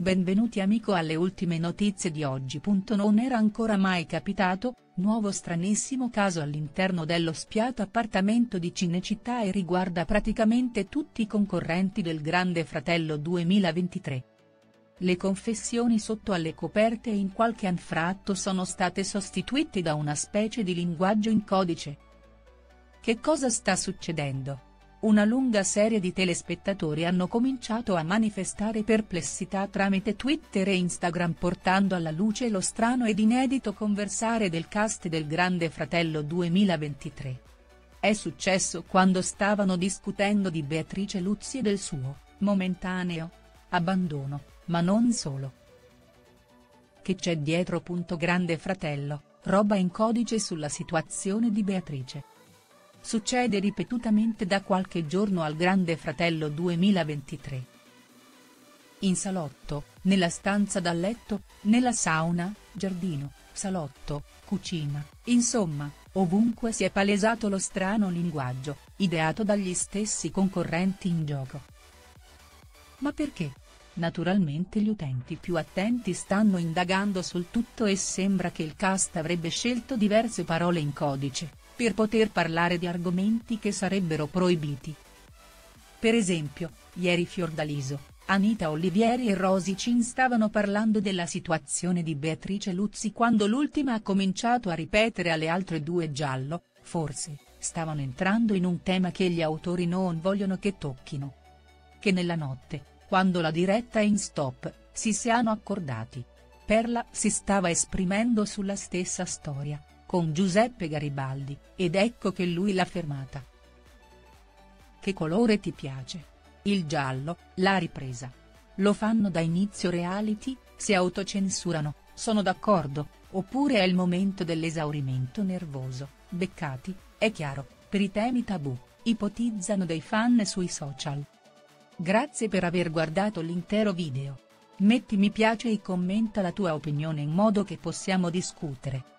benvenuti amico alle ultime notizie di oggi. Non era ancora mai capitato, nuovo stranissimo caso all'interno dello spiato appartamento di Cinecittà e riguarda praticamente tutti i concorrenti del Grande Fratello 2023. Le confessioni sotto alle coperte in qualche anfratto sono state sostituite da una specie di linguaggio in codice. Che cosa sta succedendo? Una lunga serie di telespettatori hanno cominciato a manifestare perplessità tramite Twitter e Instagram portando alla luce lo strano ed inedito conversare del cast del Grande Fratello 2023. È successo quando stavano discutendo di Beatrice Luzzi e del suo, momentaneo, abbandono, ma non solo. Che c'è dietro. Grande Fratello, roba in codice sulla situazione di Beatrice. Succede ripetutamente da qualche giorno al Grande Fratello 2023. In salotto, nella stanza da letto, nella sauna, giardino, salotto, cucina, insomma, ovunque si è palesato lo strano linguaggio, ideato dagli stessi concorrenti in gioco. Ma perché? Naturalmente gli utenti più attenti stanno indagando sul tutto e sembra che il cast avrebbe scelto diverse parole in codice per poter parlare di argomenti che sarebbero proibiti. Per esempio, ieri Fiordaliso, Anita Olivieri e Rosy Cin stavano parlando della situazione di Beatrice Luzzi quando l'ultima ha cominciato a ripetere alle altre due giallo, forse, stavano entrando in un tema che gli autori non vogliono che tocchino. Che nella notte, quando la diretta è in stop, si siano accordati. Perla si stava esprimendo sulla stessa storia con Giuseppe Garibaldi, ed ecco che lui l'ha fermata. Che colore ti piace? Il giallo, la ripresa. Lo fanno da inizio reality, si autocensurano, sono d'accordo, oppure è il momento dell'esaurimento nervoso, beccati, è chiaro, per i temi tabù, ipotizzano dei fan sui social. Grazie per aver guardato l'intero video. Metti mi piace e commenta la tua opinione in modo che possiamo discutere.